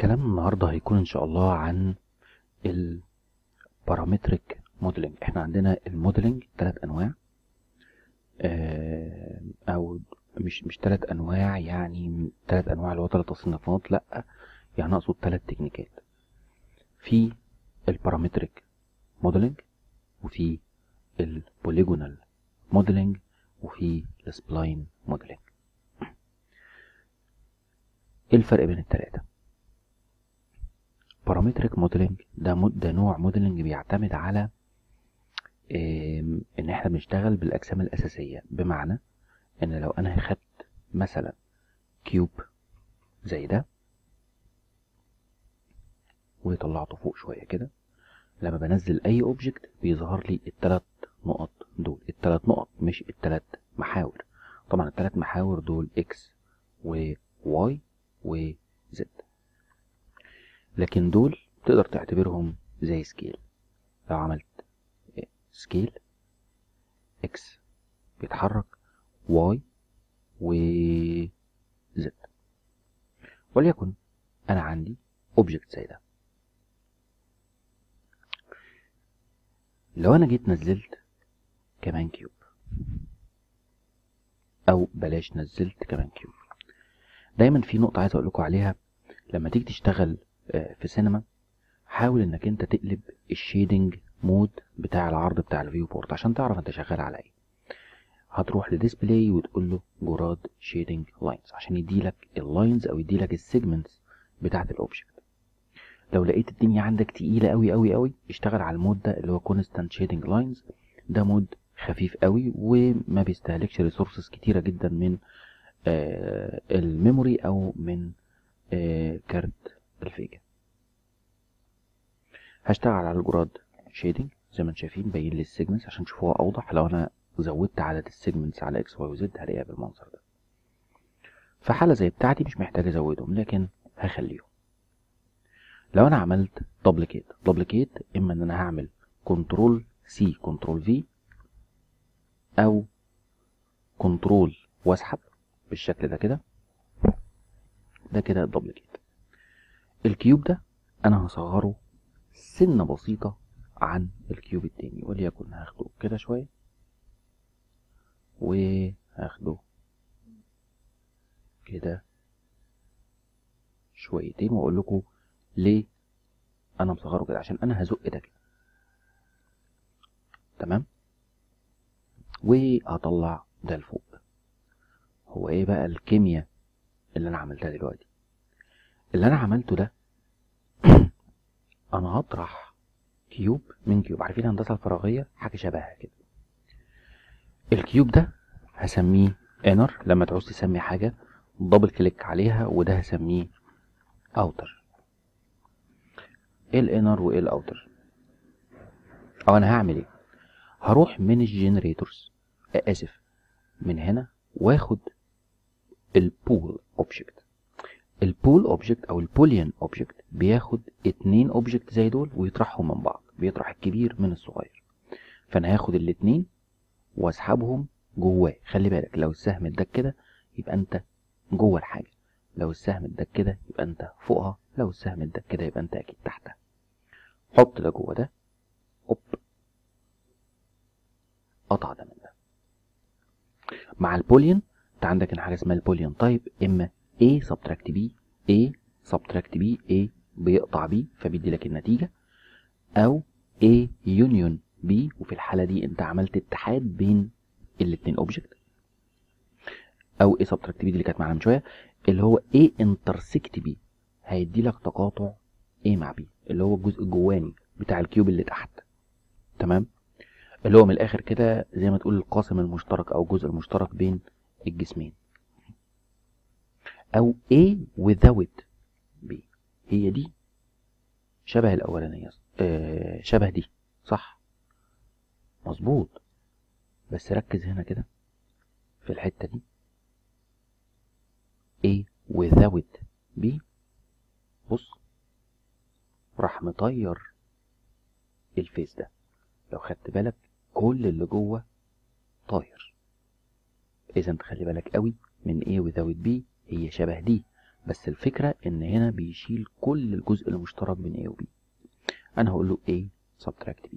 كلام النهاردة هيكون إن شاء الله عن ال parametric modeling إحنا عندنا ال modeling ثلاث أنواع. آه، أو مش مش ثلاث أنواع يعني ثلاث أنواع اللي هو ثلاث تصنيفات لأ يعني أقصد ثلاث تكنيكات. في ال parametric modeling وفي ال polygonal modeling وفي ال spline modeling إيه الفرق بين التلاتة؟ parametric modeling ده ده نوع modeling بيعتمد على إن إحنا بنشتغل بالأجسام الأساسية. بمعنى إن لو أنا خدت مثلا cube زي ده وطلعته فوق شوية كده لما بنزل أي object بيظهر لي الثلاث نقط دول. الثلاث نقط مش الثلاث محاور. طبعا الثلاث محاور دول إكس وواي وزد لكن دول تقدر تعتبرهم زي scale. لو عملت scale X بيتحرك Y و Z وليكن أنا عندي object زي ده. لو أنا جيت نزلت كمان cube أو بلاش نزلت كمان cube دايما في نقطة عايز أقول لكم عليها. لما تيجي تشتغل في سينما حاول إنك أنت تقلب ال shading mode بتاع العرض بتاع ال viewport عشان تعرف أنت شغال على إيه. هتروح ل display وتقول له Gouraud shading lines عشان يديلك ال lines أو يديلك ال segments بتاعت ال object لو لقيت الدنيا عندك تقيلة قوي قوي قوي اشتغل على ال mode ده اللي هو constant shading lines ده mode خفيف قوي وما بيستهلكش resources كتيرة جدا من آه ال memory أو من آه كارت ال VGA هشتغل على ال Gouraud shading زي ما أنتم شايفين باين لي ال segments عشان تشوفوها أوضح. لو أنا زودت عدد ال segments على X Y و Z هلاقيها بالمنظر ده. في حالة زي بتاعتي مش محتاج أزودهم لكن هخليهم. لو أنا عملت duplicate duplicate إما إن أنا هعمل control C control V أو control واسحب بالشكل ده كده. ده كده ال duplicate ال cube ده أنا هصغره سنة بسيطة عن ال cube التاني وليكن هاخده كده شوية. وهاخده كده شويتين وأقول لكم ليه أنا مصغره كده عشان أنا هزق ده كده. تمام؟ وهطلع ده لفوق. هو إيه بقى الكيمياء اللي أنا عملتها دلوقتي؟ اللي أنا عملته ده أنا هطرح كيوب من كيوب. عارفين الهندسة الفراغية؟ حاجة شبهها كده. ال cube ده هسميه inner لما تعوز تسمي حاجة double click عليها وده هسميه outer إيه ال inner وإيه ال outer أو أنا هعمل إيه؟ هروح من ال generators آسف من هنا وآخد ال Boole object ال Boole object أو ال Boolean object بياخد اتنين object زي دول ويطرحهم من بعض بيطرح الكبير من الصغير. فأنا هاخد الاتنين وأسحبهم جواه. خلي بالك لو السهم اداك كده يبقى أنت جوه الحاجة. لو السهم اداك كده يبقى أنت فوقها. لو السهم اداك كده يبقى أنت أكيد تحتها. حط ده جوه ده. اوب قطع ده من ده. مع ال Boolean أنت عندك حاجة اسمها ال Boolean type إما A subtract B A subtract B A بيقطع B فبيدي لك النتيجة. أو A union B وفي الحالة دي أنت عملت اتحاد بين الاتنين object أو A subtract B دي اللي كانت معانا من شوية اللي هو A intersect B هيدي لك تقاطع A مع B اللي هو الجزء الجواني بتاع ال cube اللي تحت. تمام؟ اللي هو من الآخر كده زي ما تقول القاسم المشترك أو الجزء المشترك بين الجسمين. أو A without B. هي دي شبه الأولانية آه شبه دي صح؟ مظبوط. بس ركز هنا كده في الحتة دي. A without B. بص راح مطير الفيس ده. لو خدت بالك كل اللي جوه طاير. اذا انت خلي بالك قوي من A without B هي شبه دي بس الفكرة إن هنا بيشيل كل الجزء المشترك بين A و B. أنا هقول له A subtract B.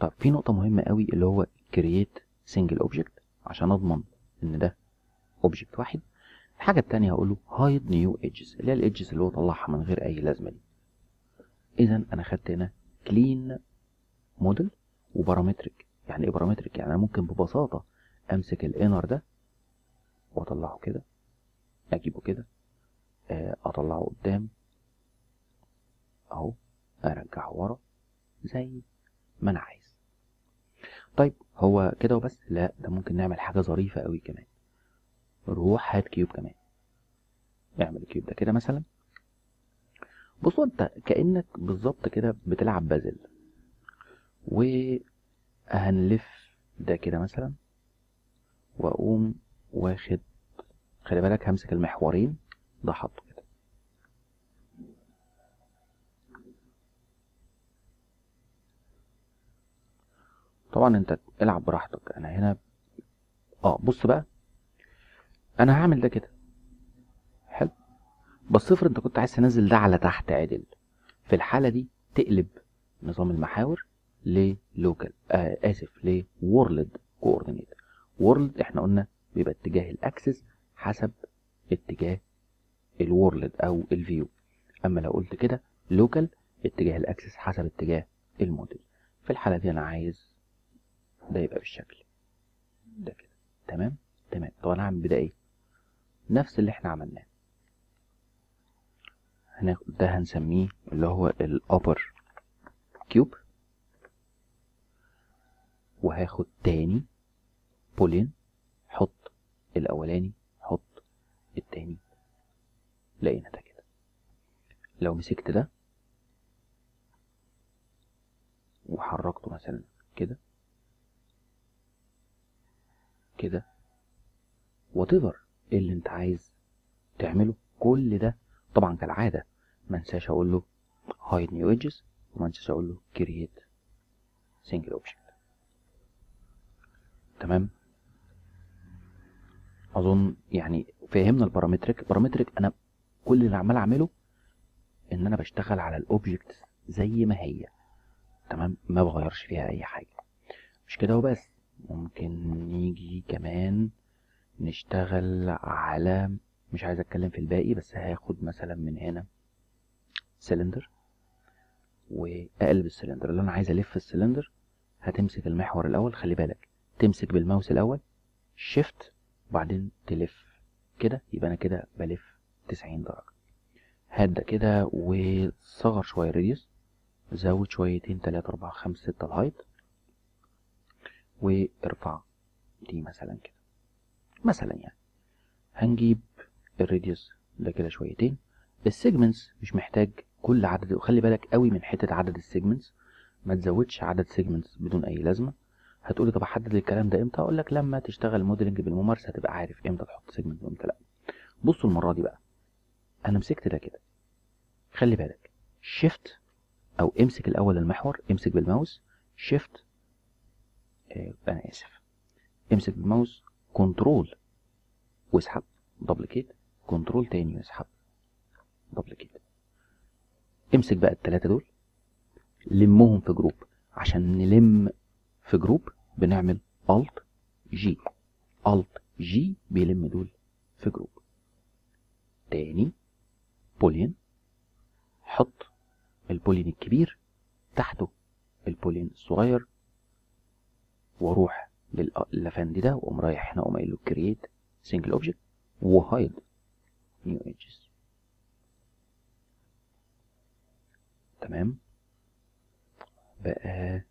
طب في نقطة مهمة قوي اللي هو create single object عشان أضمن إن ده object واحد. الحاجة التانية هقول له hide new edges اللي هي الادجز اللي هو طلعها من غير أي لازمة دي. اذا أنا خدت هنا clean model و parametric. يعني إيه parametric؟ يعني أنا ممكن ببساطة أمسك ال inner ده واطلعه كده اجيبه كده آه، اطلعه قدام اهو ارجعه ورا زي ما أنا عايز. طيب هو كده وبس؟ لا ده ممكن نعمل حاجة ظريفة قوي كمان. روح هات cube كمان. اعمل ال cube ده كده مثلا. بصوا انت كأنك بالظبط كده بتلعب بازل. وهنلف ده كده مثلا. واقوم واخد خلي بالك همسك المحورين ده حطه كده. طبعا انت العب براحتك أنا هنا آه بص بقى أنا هعمل ده كده. حلو؟ بس افرض أنت كنت عايز تنزل ده على تحت عدل. في الحالة دي تقلب نظام المحاور لل local آه آسف ل world coordinate و world إحنا قلنا بيبقى اتجاه ال axis حسب اتجاه ال world أو ال view. أما لو قلت كده local اتجاه ال axis حسب اتجاه الموديل. في الحالة دي أنا عايز ده يبقى بالشكل. ده كده. تمام؟ تمام. طب أنا هعمل بده إيه؟ نفس اللي إحنا عملناه. هناخد ده هنسميه اللي هو ال upper cube وهاخد تاني boolean. حط الأولاني حط التاني. لقينا ده كده. لو مسكت ده وحركته مثلا كده كده whatever اللي أنت عايز تعمله كل ده طبعا كالعادة ما أنساش أقول له hide new edges وما أنساش أقول له create single object تمام؟ أظن يعني فهمنا ال parametric. ال parametric أنا كل اللي عمال أعمله إن أنا بشتغل على ال object زي ما هي. تمام؟ ما بغيرش فيها أي حاجة. مش كده وبس. ممكن نيجي كمان نشتغل على مش عايز أتكلم في الباقي بس هاخد مثلا من هنا سلندر وأقلب السلندر اللي أنا عايز ألف السلندر هتمسك المحور الأول. خلي بالك تمسك بالماوس الأول shift وبعدين تلف كده يبقى أنا كده بلف 90 درجة. ده كده وصغر شوية ال radius زود شويتين تلاتة أربعة خمسة ستة ال height وارفع دي مثلا كده. مثلا يعني. هنجيب ال radius ده كده شويتين. ال segments مش محتاج كل عدد وخلي بالك قوي من حتة عدد ال segments ما تزودش عدد segments بدون أي لازمة. هتقولي طب أحدد الكلام ده إمتى؟ أقول لك لما تشتغل modeling بالممارسة هتبقى عارف إمتى تحط segment وامتى لأ. بصوا المرة دي بقى. أنا مسكت ده كده. خلي بالك. shift أو امسك الأول المحور امسك بال mouse. shift. آه أنا آسف. امسك بال mouse. control. واسحب. duplicate control تاني واسحب. duplicate امسك بقى التلاتة دول. لمهم في group. عشان نلم في group. بنعمل Alt G. Alt G بيلم دول في group تاني boolean حط ال boolean الكبير تحته ال boolean الصغير. وأروح للافندي ده وأقوم رايح هنا اقوم قايل له create single object و hide new edges تمام؟ بقى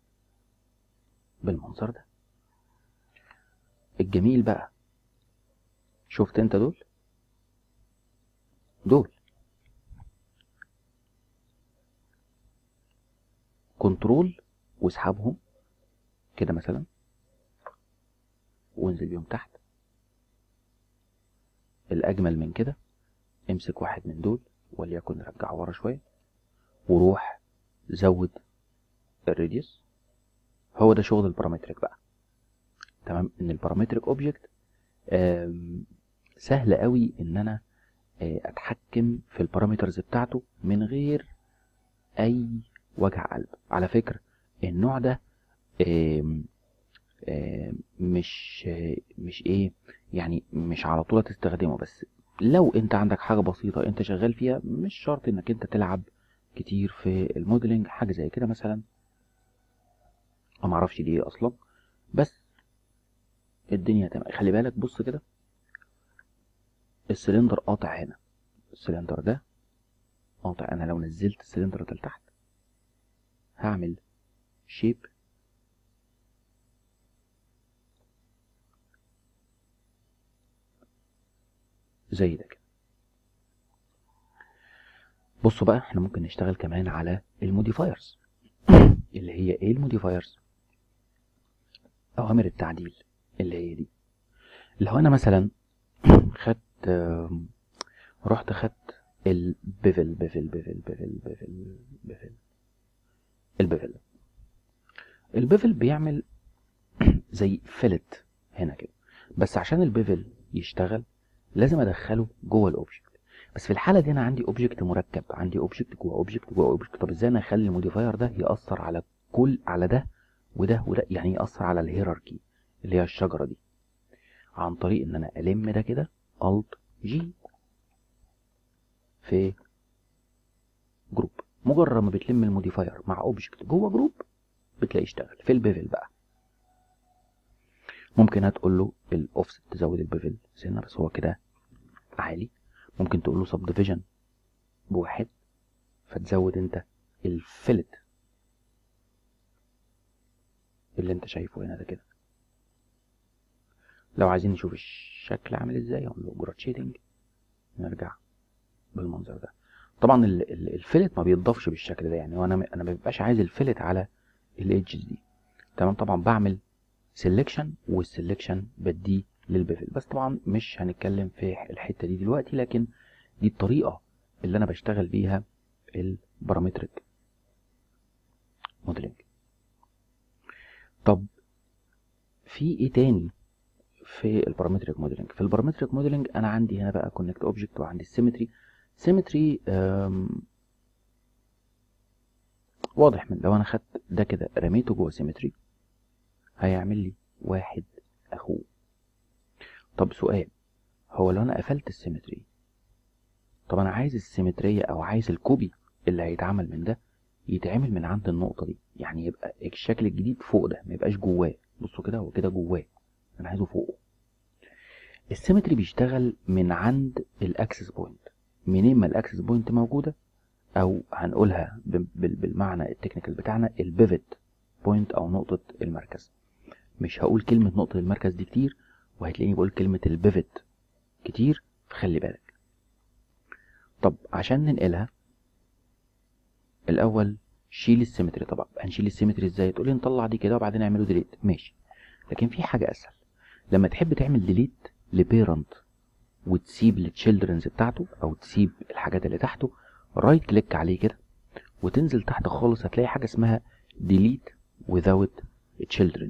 بالمنظر ده. الجميل بقى شفت انت دول؟ دول. كنترول واسحبهم كده مثلا وانزل بيهم تحت. الأجمل من كده امسك واحد من دول وليكن رجعه ورا شوية وروح زود ال radius هو ده شغل ال parametric بقى. تمام؟ إن ال parametric object سهل قوي إن أنا آه، أتحكم في ال parameters بتاعته من غير أي وجع قلب. على فكرة النوع ده آم، مش آه، مش إيه يعني مش على طول تستخدمه بس لو أنت عندك حاجة بسيطة أنت شغال فيها مش شرط إنك أنت تلعب كتير في ال modeling حاجة زي كده مثلا. أو معرفش دي إيه أصلا. بس الدنيا تمام. خلي بالك بص كده. السلندر قاطع هنا. السلندر ده قاطع. أنا لو نزلت السلندر ده لتحت هعمل shape زي ده كده. بصوا بقى إحنا ممكن نشتغل كمان على ال modifiers. اللي هي إيه ال modifiers؟ أوامر التعديل اللي هي دي. لو أنا مثلا خدت رحت خدت ال bevel bevel bevel bevel bevel bevel ال bevel. ال bevel بيعمل زي fillet هنا كده. بس عشان ال bevel يشتغل لازم أدخله جوه ال object بس في الحالة دي أنا عندي object مركب عندي object جوه object جوه object طب إزاي أنا أخلي ال modifier ده يأثر على كل على ده؟ وده وده يعني يأثر على ال hierarchy اللي هي الشجرة دي. عن طريق إن أنا ألم ده كده Alt G في group مجرد ما بتلم ال modifier مع object جوه group بتلاقيه اشتغل. في ال bevel بقى. ممكن هتقول له الاوفست تزود ال bevel سنة بس هو كده عالي. ممكن تقول له subdivision بواحد فتزود أنت ال fillet اللي انت شايفه هنا ده كده. لو عايزين نشوف الشكل عامل إزاي له Gouraud shading. نرجع بالمنظر ده. طبعا ال- ال- ال fillet ما بيتضافش بالشكل ده يعني. وأنا أنا ما ببقاش عايز ال fillet على ال edges دي. تمام؟ طبعا بعمل selection وال selection بديه لل bevel بس طبعا مش هنتكلم في الحتة دي دلوقتي لكن دي الطريقة اللي أنا بشتغل بيها ال parametric modeling طب في إيه تاني في ال parametric modeling في ال parametric modeling أنا عندي هنا بقى connect object وعندي ال symmetry symmetry واضح من لو أنا خدت ده كده رميته جوه symmetry هيعمل لي واحد أخوه. طب سؤال هو لو أنا قفلت ال symmetry طب أنا عايز ال symmetry أو عايز ال copy اللي هيتعمل من ده يتعمل من عند النقطة دي. يعني يبقى الشكل الجديد فوق ده ما يبقاش جواه. بصوا كده هو كده جواه. أنا عايزه فوقه. ال symmetry بيشتغل من عند ال axis point. منين ما ال axis point موجودة أو هنقولها بالمعنى ال technical بتاعنا ال pivot point أو نقطة المركز. مش هقول كلمة نقطة المركز دي كتير وهتلاقيني بقول كلمة ال pivot كتير فخلي بالك. طب عشان ننقلها الأول شيل ال symmetry طبعا. هنشيل ال symmetry إزاي؟ تقولي نطلع دي كده وبعدين نعمله delete ماشي. لكن في حاجة أسهل. لما تحب تعمل delete ل parent وتسيب ال childrens بتاعته أو تسيب الحاجات اللي تحته right click عليه كده وتنزل تحت خالص هتلاقي حاجة اسمها delete without children.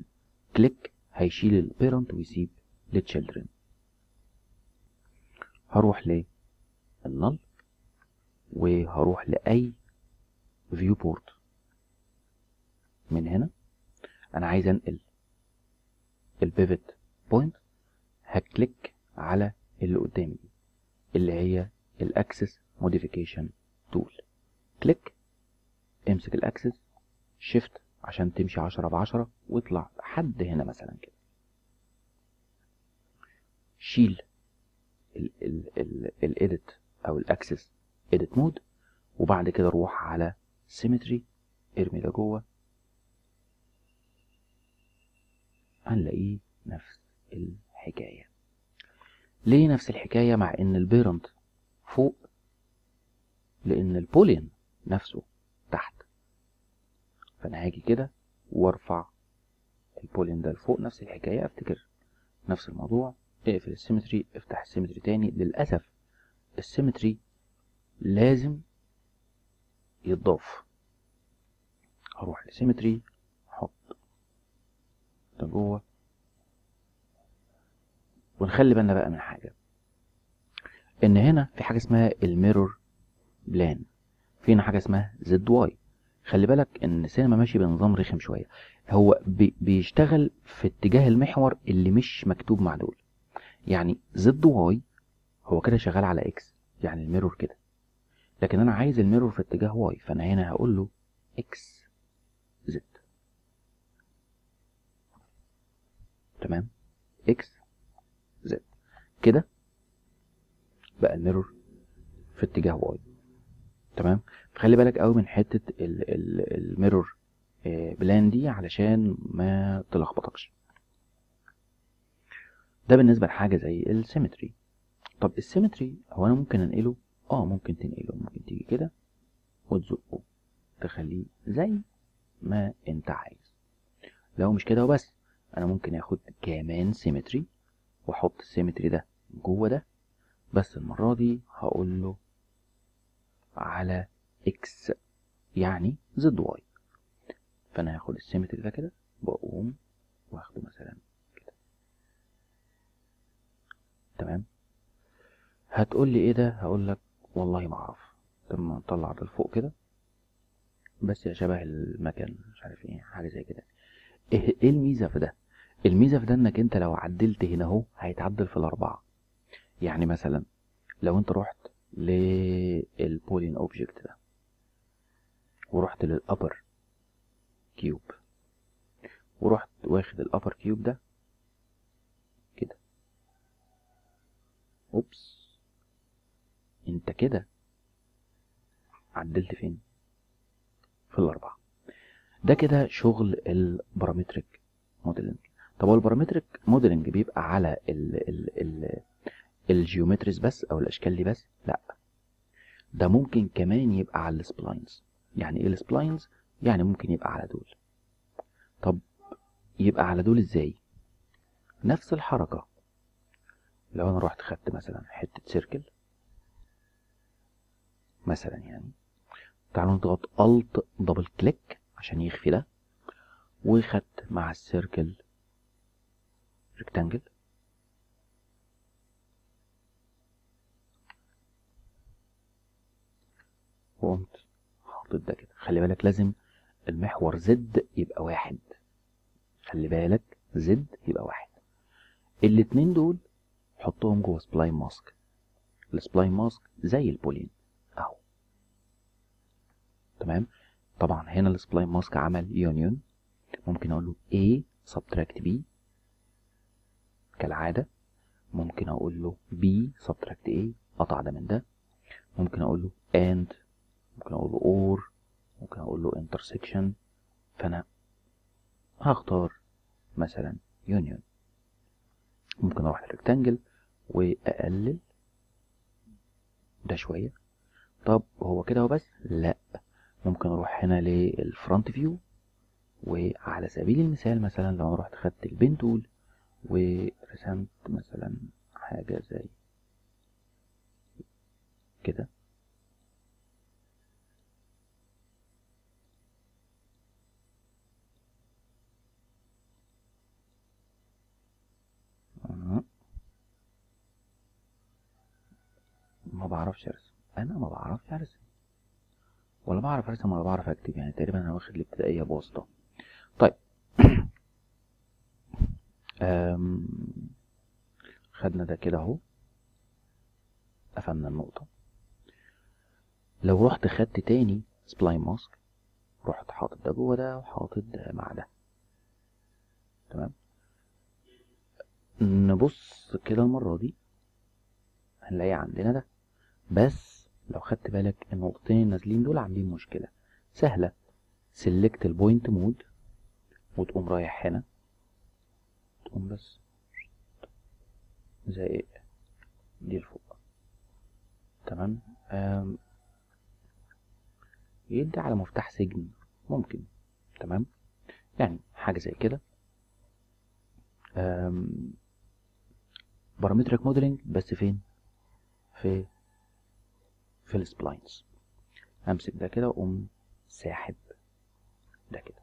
click هيشيل ال parent ويسيب لل children هروح لل null وهروح لأي viewport من هنا أنا عايز أنقل ال pivot point ه click على اللي قدامي دي اللي هي ال axis modification tool click امسك ال axis shift عشان تمشي عشرة بعشرة واطلع لحد هنا مثلا كده. شيل ال edit أو ال axis edit mode وبعد كده روح على symmetry ارمي ده جوه. هنلاقيه نفس الحكاية. ليه نفس الحكاية مع إن ال pivot فوق لأن ال boolean نفسه تحت؟ فأنا هاجي كده وأرفع ال boolean ده لفوق نفس الحكاية أفتكر نفس الموضوع. اقفل ال symmetry افتح ال symmetry تاني. للأسف ال symmetry لازم يتضاف هروح ل symmetry أحط ده جوه. ونخلي بالنا بقى من حاجة. إن هنا في حاجة اسمها ال mirror plane. في هنا حاجة اسمها Z Y. خلي بالك إن السينما ماشي بنظام رخم شوية. هو بي بيشتغل في اتجاه المحور اللي مش مكتوب مع دول. يعني Z Y هو كده شغال على X. يعني ال mirror كده. لكن أنا عايز ال mirror في اتجاه Y فأنا هنا هقول له X Z. تمام؟ X Z. كده بقى ال mirror في اتجاه Y. تمام؟ فخلي بالك قوي من حتة ال mirror plane دي علشان ما تلخبطكش. ده بالنسبة لحاجة زي ال symmetry. طب ال symmetry هو أنا ممكن أنقله آه ممكن تنقله ممكن تيجي كده وتزقه تخليه زي ما انت عايز. لو مش كده وبس أنا ممكن آخد كمان symmetry وأحط ال symmetry ده جوه ده. بس المرة دي هقول له على إكس يعني زد واي فأنا هاخد ال symmetry ده كده واقوم واخده مثلا كده. تمام؟ هتقول لي إيه ده؟ هقول لك والله ما أعرف. طب ما نطلع لفوق كده. بس يا شبه المكان مش عارف إيه حاجة زي كده. إيه إيه الميزة في ده؟ الميزة في ده إنك أنت لو عدلت هنا أهو هيتعدل في الأربعة. يعني مثلا لو أنت رحت لل boolean object ده ورحت لل upper cube ورحت واخد ال upper cube ده كده. oops. انت كده عدلت فين؟ في الأربعة. ده كده شغل ال parametric modeling طب هو ال parametric modeling بيبقى على ال ال ال ال geometries بس أو الأشكال دي بس؟ لا. ده ممكن كمان يبقى على ال splines. يعني إيه ال splines؟ يعني ممكن يبقى على دول. طب يبقى على دول إزاي؟ نفس الحركة. لو أنا رحت خدت مثلا حتة circle مثلا يعني. تعالوا نضغط Alt double click عشان يخفي ده. وخدت مع ال circle rectangle وقمت حاطط ده كده. خلي بالك لازم المحور Z يبقى واحد. خلي بالك Z يبقى واحد. الاتنين دول حطهم جوه spline mask ال spline mask زي ال boolean. تمام؟ طبعا هنا ال spline mask عمل union. ممكن أقول له A subtract B كالعادة. ممكن أقول له B subtract A قطع ده من ده. ممكن أقول له and. ممكن أقول له or. ممكن أقول له intersection. فأنا هختار مثلا union ممكن أروح لل rectangle وأقلل ده شوية. طب هو كده وبس لأ. ممكن أروح هنا لل front view وعلى سبيل المثال مثلا لو أنا رحت خدت ال pen tool ورسمت مثلا حاجة زي كده. ما بعرفش أرسم. أنا ما بعرفش أرسم. ولا بعرف أرسم ولا بعرف أكتب يعني تقريبا أنا واخد الابتدائية بواسطة. طيب. خدنا ده كده أهو. قفلنا النقطة. لو رحت خدت تاني سبلاين ماسك رحت حاطط ده جوه ده وحاطط ده مع ده. تمام؟ نبص كده المرة دي هنلاقي عندنا ده. بس لو خدت بالك النقطتين النازلين دول عاملين مشكلة. سهلة. select ال point mode وتقوم رايح هنا. تقوم بس. زي دي لفوق تمام؟ يدي على مفتاح سجن ممكن. تمام؟ يعني حاجة زي كده. parametric modeling بس فين؟ في في ال splines امسك ده كده واقوم ساحب ده كده.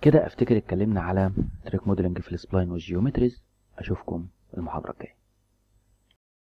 كده أفتكر اتكلمنا على parametric modeling في السبلاين والجيومتريز أشوفكم المحاضرة الجاية.